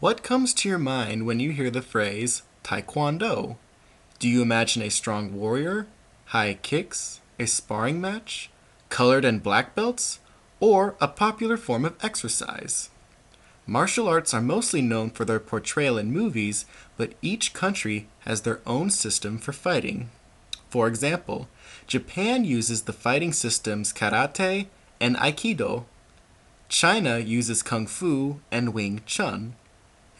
What comes to your mind when you hear the phrase Taekwondo? Do you imagine a strong warrior, high kicks, a sparring match, colored and black belts, or a popular form of exercise? Martial arts are mostly known for their portrayal in movies, but each country has their own system for fighting. For example, Japan uses the fighting systems karate and aikido. China uses kung fu and wing chun.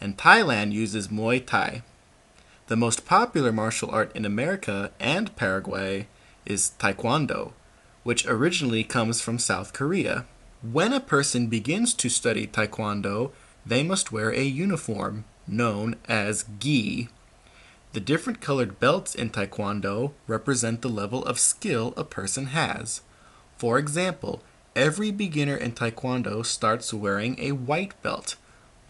And Thailand uses muay thai. The most popular martial art in America and Paraguay is taekwondo, which originally comes from South Korea. When a person begins to study taekwondo, they must wear a uniform known as gi. The different colored belts in taekwondo represent the level of skill a person has. For example, every beginner in taekwondo starts wearing a white belt,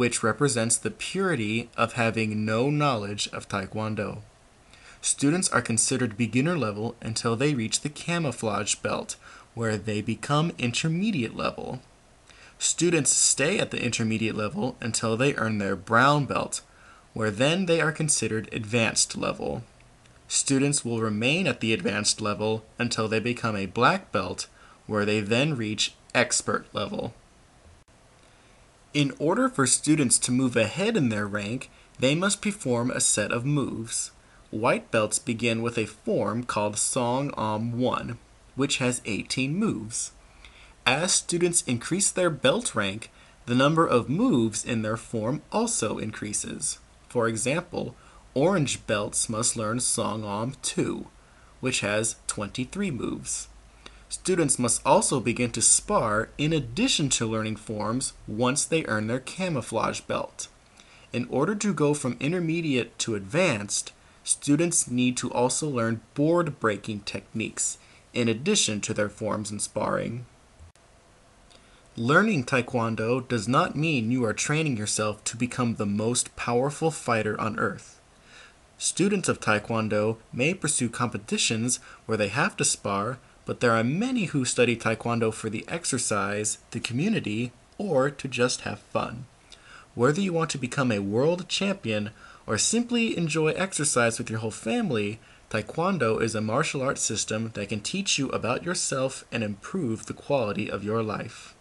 which represents the purity of having no knowledge of taekwondo. Students are considered beginner level until they reach the camouflage belt, where they become intermediate level. Students stay at the intermediate level until they earn their brown belt, where then they are considered advanced level. Students will remain at the advanced level until they become a black belt, where they then reach expert level. In order for students to move ahead in their rank, they must perform a set of moves. White belts begin with a form called Songahm 1, which has 18 moves. As students increase their belt rank, the number of moves in their form also increases. For example, orange belts must learn Songahm 2, which has 23 moves. Students must also begin to spar in addition to learning forms once they earn their camouflage belt. In order to go from intermediate to advanced, students need to also learn board breaking techniques in addition to their forms and sparring. Learning Taekwondo does not mean you are training yourself to become the most powerful fighter on earth. Students of Taekwondo may pursue competitions where they have to spar, but there are many who study Taekwondo for the exercise, the community, or to just have fun. Whether you want to become a world champion or simply enjoy exercise with your whole family, Taekwondo is a martial arts system that can teach you about yourself and improve the quality of your life.